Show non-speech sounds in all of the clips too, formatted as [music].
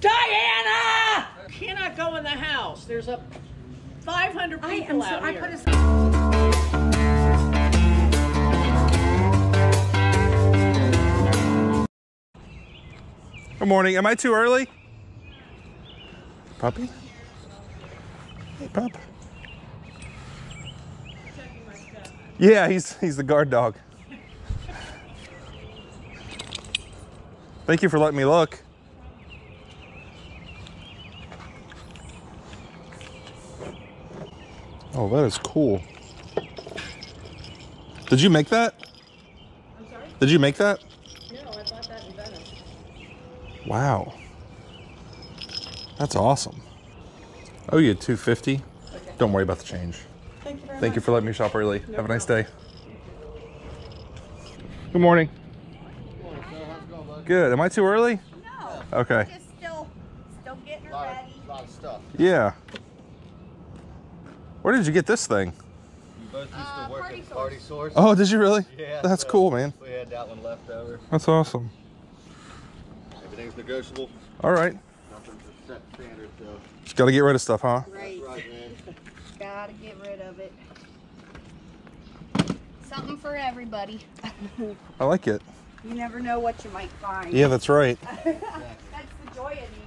Diana! Cannot go in the house. There's a 500 I people am so. out I here. put a. Good morning. Am I too early? Puppy? Hey, pup. Yeah, he's he's the guard dog. Thank you for letting me look. Oh, that is cool. Did you make that? I'm sorry? Did you make that? No, I bought that in Venice. Wow. That's awesome. Oh, you had 250? Don't worry about the change. Thank you very much. Thank you for letting me shop early. Have a nice day. Good morning. Good. Am I too early? No. Okay. Just still, still getting her ready. of, lot of stuff. Yeah. Where did you get this thing? We both used Uh, to Party Source. Source. Oh, did you really? yeah. That's so cool, man. We had that one left over. That's awesome. Everything's negotiable. All right. Nothing's a set standard, so. Just got to get rid of stuff, huh? Right. Right. [laughs] Gotta get rid of it. Something for everybody. I like it. You never know what you might find. Yeah, that's right. [laughs] That's the joy of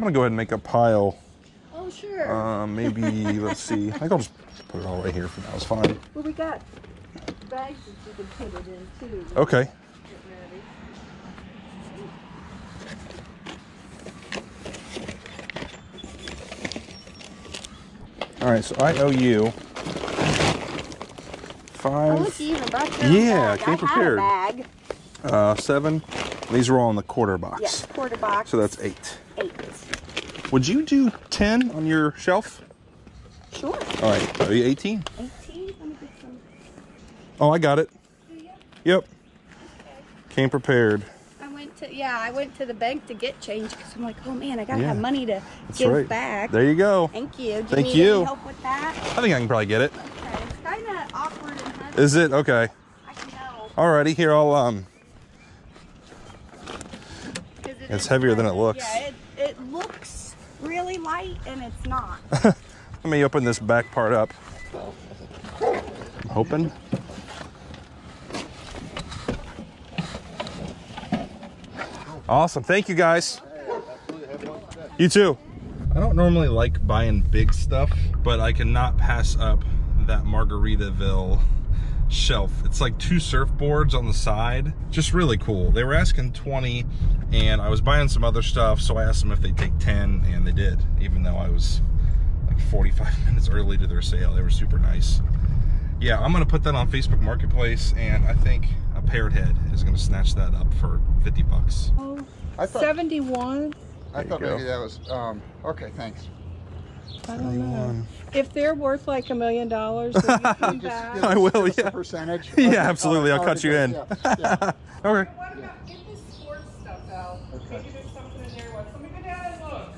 I'm to go ahead and make a pile. Oh, sure. Um, maybe, [laughs] let's see. I think I'll just put it all right here for now. It's fine. well, we got bags that you can put it in, too. Okay. All right, so I owe you Oh, look, five, you your own Yeah, bag. came I prepared. Had a bag. uh, seven. These are all in the quarter box. Yes, quarter box. So that's eight. Would you do 10 on your shelf? Sure. All right, Are you 18. 18. Let me get some. Oh, I got it. Yep. Came prepared. I went to yeah, I went to the bank to get change because I'm like, oh man, I gotta Yeah, have money to That's give right. back. There you go. Thank you. Do you Thank need you. any help with that? I think I can probably get it. Okay, it's kind of awkward. Is it? Okay. I can know. Alrighty, here I'll, um, it It's heavier than it looks. Yeah, it, it looks really light and it's not. [laughs] let me open this back part up. I'm hoping. Awesome. Thank you guys. You too. I don't normally like buying big stuff, but I cannot pass up that Margaritaville shelf. It's like two surfboards on the side. Just really cool. They were asking 20 and I was buying some other stuff, so I asked them if they'd take 10 and they did, even though I was like 45 [laughs] minutes early to their sale. They were super nice. Yeah, I'm gonna put that on Facebook Marketplace and I think a parrot head is gonna snatch that up for 50 bucks. Oh, I thought, 71. I thought go. maybe that was, um, okay, thanks. I don't know. If they're worth like a million dollars, then you come [laughs] Just back. give I will, give us a yeah. Percentage. [laughs] Yeah, Okay, absolutely. I'll alright, cut you in. yeah, yeah. [laughs] Okay. What about, get this sports stuff out. Okay. Maybe there's something in there. What? Let me go down and look.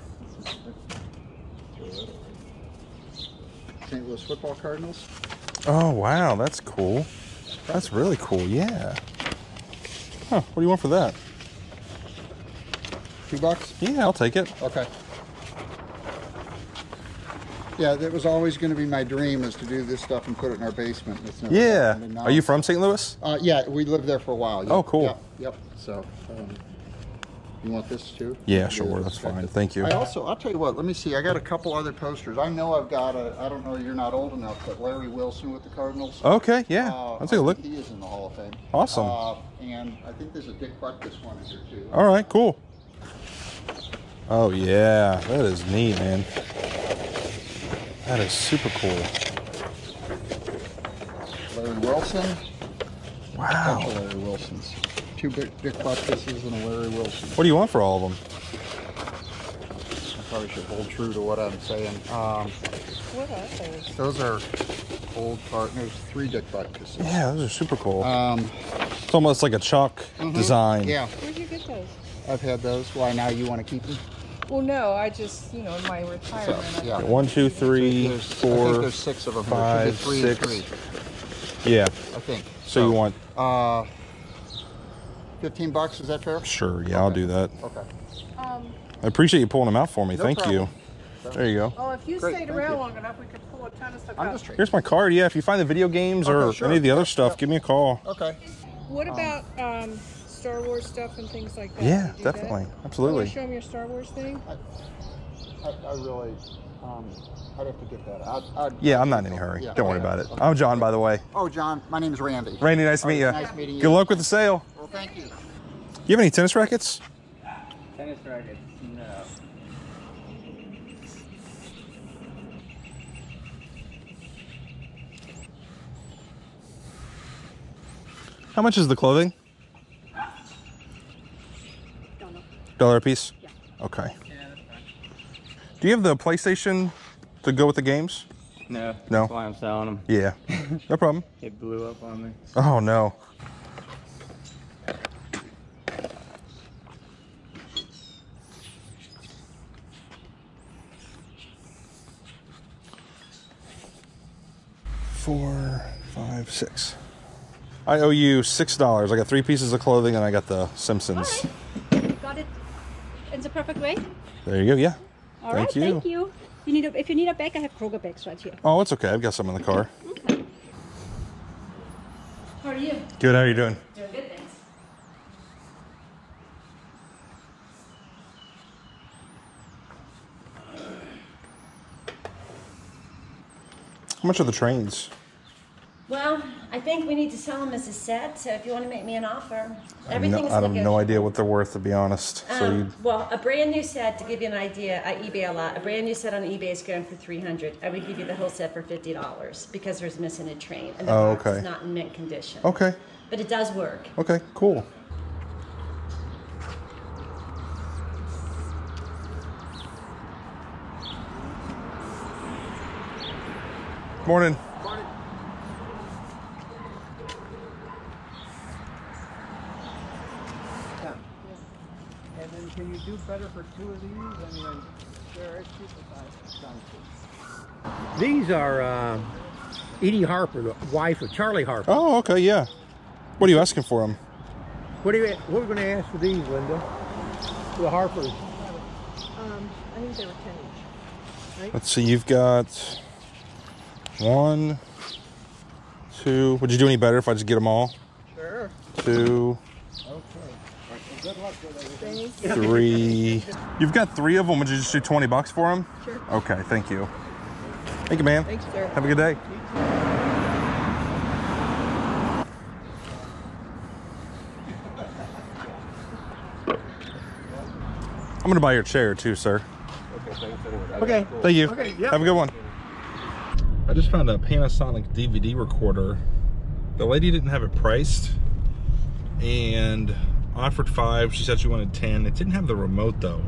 St. Louis football Cardinals. Oh wow, that's cool. That's really cool. Yeah. Huh? What do you want for that? Two bucks? Yeah, I'll take it. Okay. Yeah, that was always going to be my dream is to do this stuff and put it in our basement. Yeah. now Are you from St. Louis? Uh, yeah, we lived there for a while. Oh, cool. Yep. yep. So, um, you want this too? Yeah, sure, that's fine. Thank you. I also, I'll tell you what. Let me see. I got a couple other posters. I know I've got a. I don't know. You're not old enough, but Larry Wilson with the Cardinals. Okay, yeah. Uh, I'll take a look. He is in the Hall of Fame. Awesome. Uh, and I think there's a Dick Butkus one in here too. All right, cool. Oh yeah, that is neat, man. That is super cool. Larry Wilson. Wow. Bunch of Larry Wilsons. Two Dick, Dick Butkuses and a Larry Wilson. What do you want for all of them? I probably should hold true to what I'm saying. Um, What are those? those are old partners. Three Dick Butkuses. Yeah, those are super cool. Um, It's almost like a chalk design. yeah. Where'd you get those? I've had those. Why now you want to keep them? Well, no, I just, you know, in my retirement. I yeah. thought- One, two, three, There's, I think there's six of them. here. five, Should be three and three, Yeah. I think. So you want? Uh, fifteen bucks. Is that fair? Sure. Yeah, I'll do that. Okay. Um, I appreciate you pulling them out for me. No Thank problem. you. There you go. oh, if you Great, stayed thank around you. long enough, we could pull a ton of stuff I'm out. just Here's my card. Yeah, if you find the video games or sure. any of the other Yep, stuff, yep. give me a call. Okay. What about um, Star Wars stuff and things like that? Yeah, You do that? definitely. You Absolutely. show them your Star Wars thing? I, I really, um, I'd have to get that. I'd, I'd, Yeah, I'm not in any hurry. Yeah. Don't worry about it. Okay. I'm John, by the way. Oh, John, my name is Randy. Randy, nice to meet you. All right, nice meeting you. Good luck with the sale. Well, thank you. You have any tennis rackets? Tennis rackets, no. How much is the clothing? Dollar a piece? Yeah. Okay. Yeah, that's fine. Do you have the PlayStation to go with the games? No. No? That's why I'm selling them. Yeah. [laughs] no problem. It blew up on me. Oh no. Four, five, six. I owe you six dollars. I got three pieces of clothing and I got the Simpsons. Got it in the perfect way. There you go. Yeah. All Thank right, you. thank you. You need a, if you need a bag, I have Kroger bags right here. Oh, it's okay. I've got some in the car. okay. How are you? Good. How are you doing? Doing good, thanks. How much are the trains? Well, I think we need to sell them as a set. So if you want to make me an offer, I have no, everything's I have no idea what they're worth, to be honest. so you, Um, well, a brand new set to give you an idea. I eBay a lot. A brand new set on eBay is going for three hundred. I would give you the whole set for fifty dollars because there's missing a train and the Oh, box okay. is not in mint condition. okay. But it does work. Okay. Cool. Morning. And then can you do better for two of these? I mean, I'm sure it's These are uh, Edie Harper, the wife of Charley Harper. Oh, okay. Yeah. What are you asking for them? What, do you, what are we going to ask for these, Linda? The Harpers. Um, I think they were 10 each. Let's see. You've got one, two. Would you do any better if I just get them all? Sure. Two, three. You've got three of them. Would you just do 20 bucks for them? Sure. Okay, thank you. Thank you, ma'am. Thanks, sir. Have a good day. I'm gonna buy your chair too, sir. Okay. Thank you. Okay, yeah. Have a good one. I just found a Panasonic DVD recorder. The lady didn't have it priced and offered five. She said she wanted 10. It didn't have the remote though.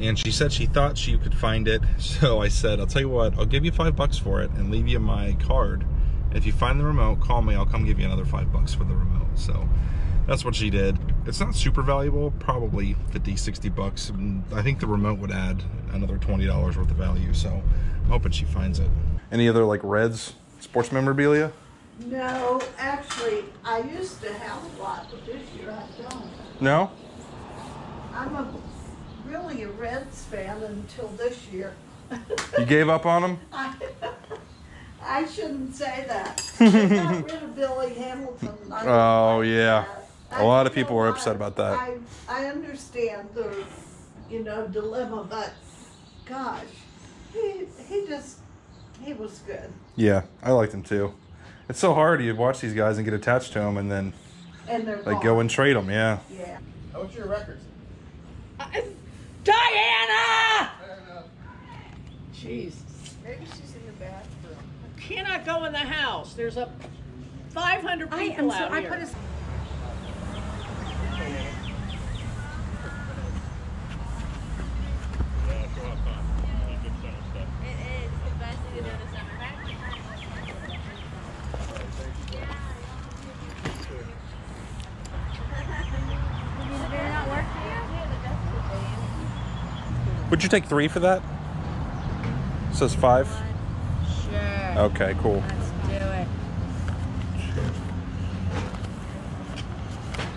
And she said she thought she could find it. [laughs] So I said, I'll tell you what, I'll give you five bucks for it and leave you my card. If you find the remote, call me. I'll come give you another five bucks for the remote. So that's what she did. It's not super valuable, probably 50, 60 bucks. I think the remote would add another $20 worth of value. So I'm hoping she finds it. Any other like Reds sports memorabilia? No, actually, I used to have a lot, but this year I don't. No? I'm a really a Reds fan until this year. You gave up on them? [laughs] I, I shouldn't say that. [laughs] I got rid of Billy Hamilton. I Oh, like yeah. that. A lot of people were upset about that. I, I understand the, you know, dilemma, but gosh, he, he just, he was good. Yeah, I liked him too. It's so hard. You watch these guys and get attached to them and then And they're like gone. go and trade them. Yeah. Yeah. What's your records? Diana! Jeez. Maybe she's in the bathroom. I Cannot go in the house. There's a 500 I people am so. out I here. put a. Would you take three for that? says five. Sure. Okay, cool. Let's do it.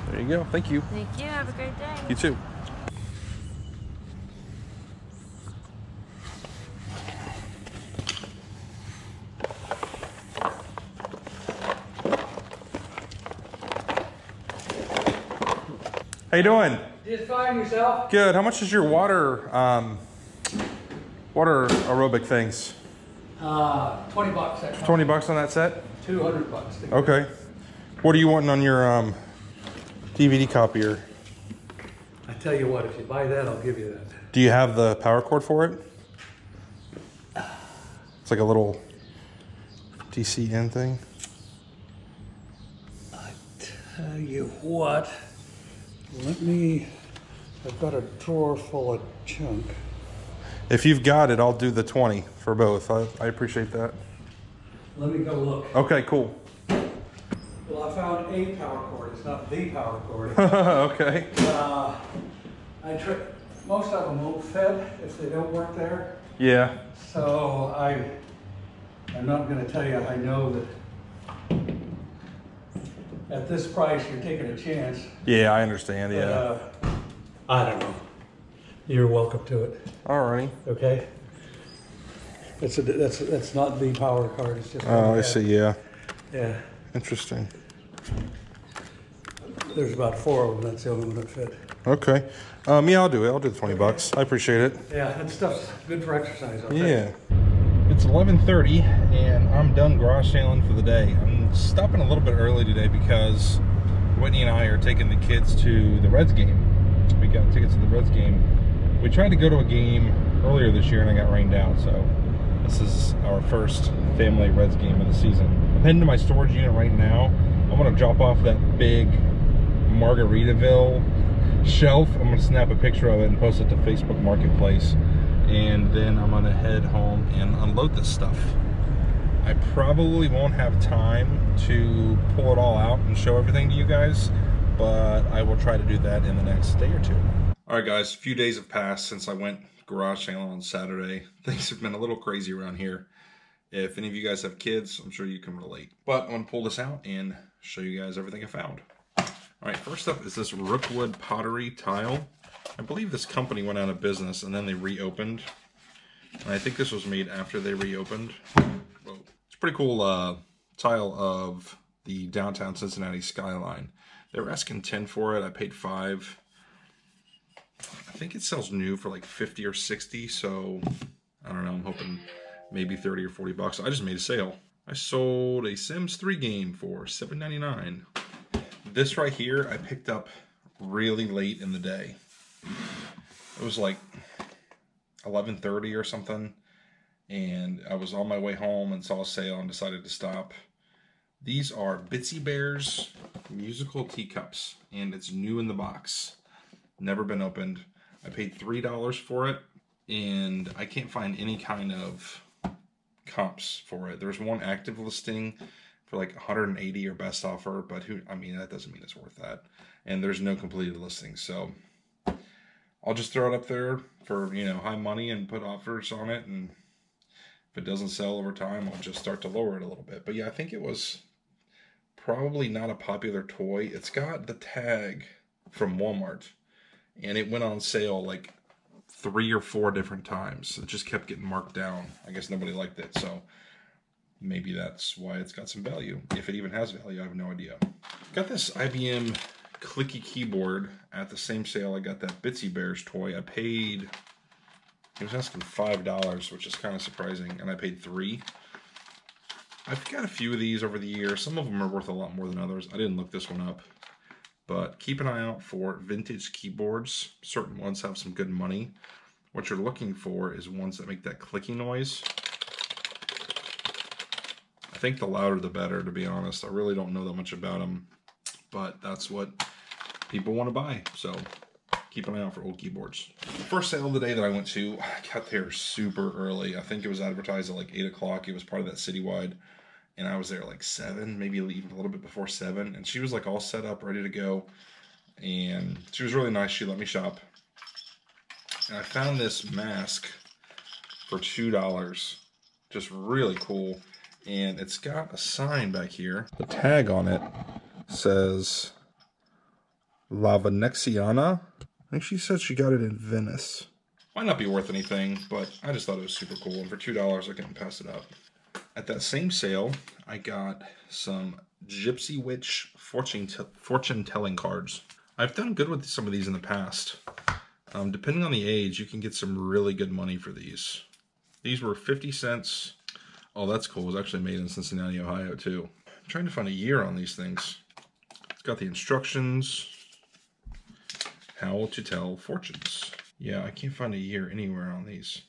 There you go. Thank you. Thank you. Have a great day. You too. How you doing? Just find yourself. Good. How much is your water um, water aerobic things? Uh, 20 bucks. That's Twenty bucks on that set. 200 bucks. Okay. What are you wanting on your um, DVD copier? I tell you what, if you buy that, I'll give you that. Do you have the power cord for it? It's like a little DCN thing. I tell you what, let me, I've got a drawer full of junk. If you've got it, I'll do the 20 for both. I, I appreciate that. Let me go look. Okay, cool. Well, I found a power cord. It's not the power cord. [laughs] okay. uh, I try, most of them won't fit if they don't work there. Yeah. So I, I'm not going to tell you. I know that at this price, you're taking a chance. Yeah, I understand. But, Yeah. uh, I don't know. You're welcome to it. Alrighty. Okay. That's a, that's that's not the power card. It's just. Oh, I see. Yeah. Yeah. Interesting. There's about four of them. That's the only one that fit. Okay. Um, yeah, I'll do it. I'll do the 20 bucks. I appreciate it. Yeah, that stuff's good for exercise. I'll. Yeah. It's 11:30 and I'm done garage sailing for the day. I'm stopping a little bit early today because Whitney and I are taking the kids to the Reds game. We got tickets to the Reds game. We tried to go to a game earlier this year and I got rained out, so this is our first family Reds game of the season. I'm heading to my storage unit right now. I want to drop off that big Margaritaville shelf. I'm gonna snap a picture of it and post it to Facebook Marketplace. And then I'm gonna head home and unload this stuff. I probably won't have time to pull it all out and show everything to you guys, but I will try to do that in the next day or two. All right, guys, a few days have passed since I went garage sale on Saturday. [laughs] Things have been a little crazy around here. If any of you guys have kids, I'm sure you can relate. But I'm gonna pull this out and show you guys everything I found. All right, first up is this Rookwood pottery tile. I believe this company went out of business and then they reopened. And I think this was made after they reopened. It's a pretty cool uh, tile of the downtown Cincinnati skyline. They were asking 10 for it. I paid 5 I think it sells new for like 50 or 60, so I don't know. I'm hoping maybe 30 or 40 bucks. I just made a sale. I sold a Sims 3 game for $7.99. This right here, I picked up really late in the day. It was like 11:30 or something, and I was on my way home and saw a sale and decided to stop. These are Bitsy Bears musical teacups, and it's new in the box. Never been opened. I paid three dollars for it, and I can't find any kind of comps for it. There's one active listing for like 180 or best offer, but who? I mean, that doesn't mean it's worth that. And there's no completed listings, so I'll just throw it up there for you know high money and put offers on it, and if it doesn't sell over time, I'll just start to lower it a little bit. But yeah, I think it was probably not a popular toy. It's got the tag from Walmart, and it went on sale like three or four different times. It just kept getting marked down. I guess nobody liked it, so maybe that's why it's got some value. If it even has value, I have no idea. Got this IBM clicky keyboard at the same sale I got that Bitsy Bears toy. I paid, he was asking $5, which is kind of surprising, and I paid 3 I've got a few of these over the years. Some of them are worth a lot more than others. I didn't look this one up. But keep an eye out for vintage keyboards. Certain ones have some good money. What you're looking for is ones that make that clicking noise. I think the louder the better, to be honest. I really don't know that much about them, but that's what people want to buy. So keep an eye out for old keyboards. First sale of the day that I went to, [sighs] I got there super early. I think it was advertised at like 8 o'clock. It was part of that citywide. And I was there like 7, maybe even a little bit before 7. And she was like all set up, ready to go. And she was really nice. She let me shop. And I found this mask for $2. Just really cool. And it's got a sign back here. The tag on it says La Venexiana. I think she said she got it in Venice. Might not be worth anything, but I just thought it was super cool. And for $2, I couldn't pass it up. At that same sale, I got some Gypsy Witch fortune, fortune telling cards. I've done good with some of these in the past. Um, depending on the age, you can get some really good money for these. These were 50 cents. Oh, that's cool. It was actually made in Cincinnati, Ohio, too. I'm trying to find a year on these things. It's got the instructions. How to tell fortunes. Yeah, I can't find a year anywhere on these.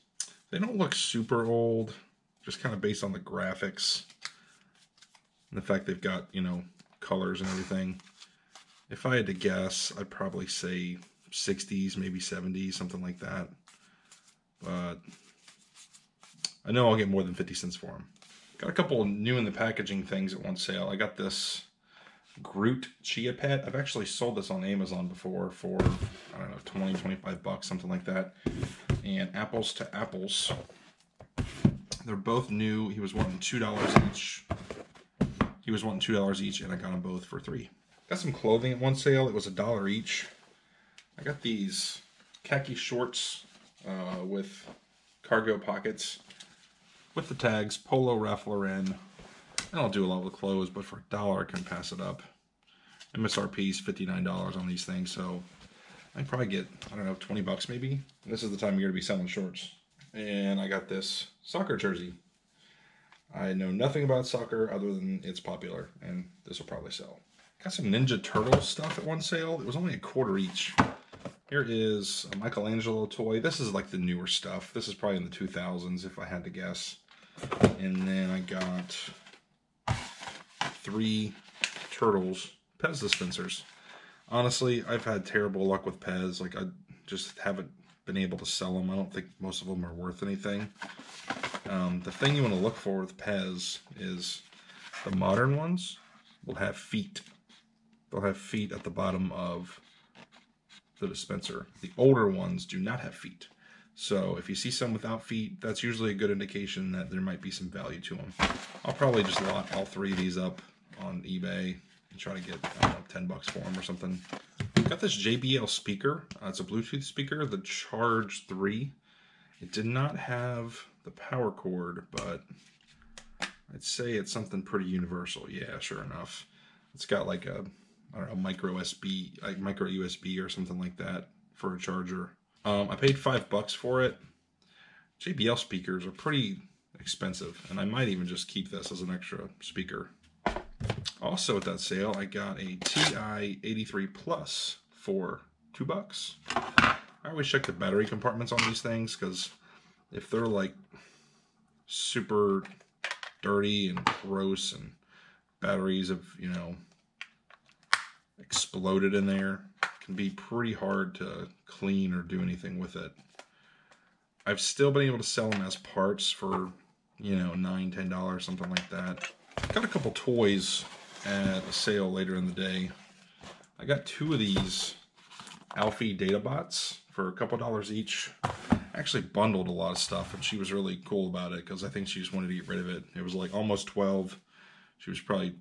They don't look super old, just kind of based on the graphics. And the fact they've got, you know, colors and everything. If I had to guess, I'd probably say 60s, maybe 70s, something like that. But I know I'll get more than 50 cents for them. Got a couple new in the packaging things at one sale. I got this Groot Chia Pet. I've actually sold this on Amazon before for, I don't know, 20, 25 bucks, something like that. And Apples to Apples. They're both new. He was wanting $2 each. He was wanting $2 each, and I got them both for 3 Got some clothing at one sale. It was a dollar each. I got these khaki shorts uh, with cargo pockets with the tags, Polo Ralph Lauren. I don't do a lot of clothes, but for a dollar I can pass it up. MSRP is $59 on these things, so I probably get, I don't know, 20 bucks maybe. This is the time you're going to be selling shorts. And I got this soccer jersey. I know nothing about soccer other than it's popular, and this will probably sell. Got some Ninja Turtle stuff at one sale. It was only a quarter each. Here is a Michelangelo toy. This is like the newer stuff. This is probably in the 2000s if I had to guess. And then I got three turtles, Pez dispensers. Honestly, I've had terrible luck with Pez. Like, I just haven't been able to sell them. I don't think most of them are worth anything. Um, the thing you want to look for with Pez is the modern ones will have feet. They'll have feet at the bottom of the dispenser. The older ones do not have feet. So if you see some without feet, that's usually a good indication that there might be some value to them. I'll probably just lot all three of these up on eBay and try to get, know, 10 bucks for them or something. Got this JBL speaker. Uh, it's a Bluetooth speaker, the Charge 3. It did not have the power cord, but I'd say it's something pretty universal. Yeah, sure enough. It's got like a, I don't know, micro USB, like micro USB or something like that for a charger. Um, I paid five bucks for it. JBL speakers are pretty expensive, and I might even just keep this as an extra speaker. Also at that sale, I got a TI 83 Plus for two bucks. I always check the battery compartments on these things because if they're like super dirty and gross and batteries have, you know, exploded in there, can be pretty hard to clean or do anything with it. I've still been able to sell them as parts for, you know, nine, ten dollars, something like that. Got a couple toys at a sale later in the day. I got two of these Alfie data bots for a couple dollars each. Actually bundled a lot of stuff and she was really cool about it because I think she just wanted to get rid of it. It was like almost 12. She was probably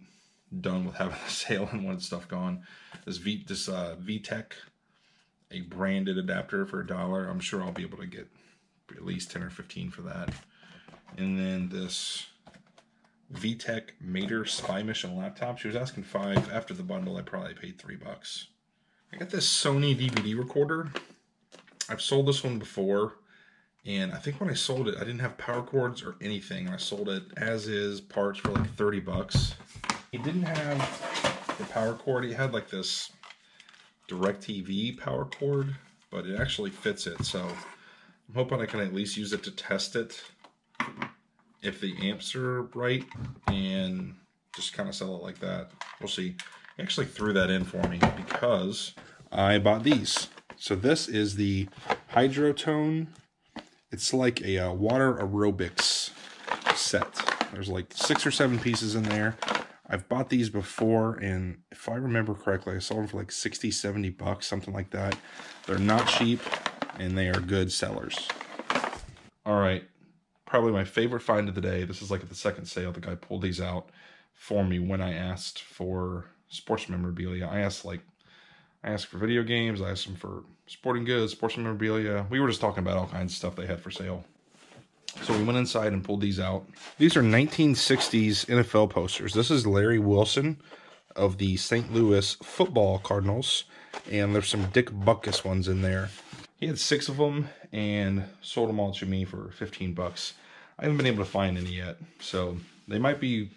done with [laughs] having the sale and wanted stuff gone. This V this uh, VTech, a branded adapter for a dollar. I'm sure I'll be able to get at least 10 or 15 for that. And then this VTech Mater Spy Mission laptop. She was asking five. After the bundle, I probably paid three bucks. I got this Sony DVD recorder. I've sold this one before. And I think when I sold it, I didn't have power cords or anything. I sold it as is parts for like 30 bucks. He didn't have the power cord. He had like this DirecTV power cord, but it actually fits it. So I'm hoping I can at least use it to test it if the amps are right and just kind of sell it like that. We'll see. He actually threw that in for me because I bought these. So this is the Hydrotone. It's like a uh, water aerobics set. There's like six or seven pieces in there. I've bought these before, and if I remember correctly, I sold them for like 60, 70 bucks, something like that. They're not cheap. and they are good sellers. All right, probably my favorite find of the day. This is like at the second sale. The guy pulled these out for me when I asked for sports memorabilia. I asked like, I asked for video games. I asked them for sporting goods, sports memorabilia. We were just talking about all kinds of stuff they had for sale. So we went inside and pulled these out. These are 1960s NFL posters. This is Larry Wilson of the St. Louis Football Cardinals. And there's some Dick Butkus ones in there. He had six of them and sold them all to me for 15 bucks. I haven't been able to find any yet. So they might be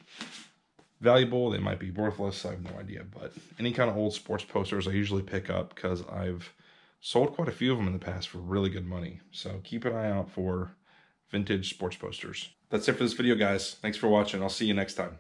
valuable. They might be worthless. I have no idea. But any kind of old sports posters I usually pick up because I've sold quite a few of them in the past for really good money. So keep an eye out for vintage sports posters. That's it for this video, guys. Thanks for watching. I'll see you next time.